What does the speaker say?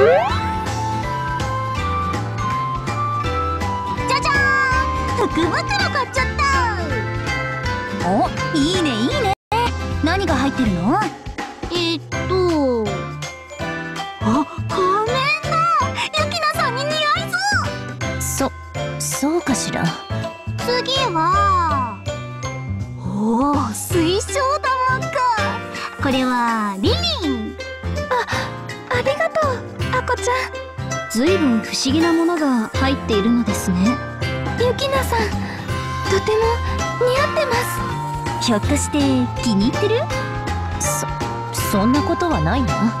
じゃじゃーん福袋買っちゃったおいいねいいね。何が入ってるの？えっと。あ仮面だゆきな。さんに似合いそうそうかしら次はおお水晶玉かこれはリリンありがと。うあこちゃん。ずいぶん不思議なものが入っているのですね。ゆきなさんとても似合ってます。ひょっとして気に入ってる？そそんなことはないな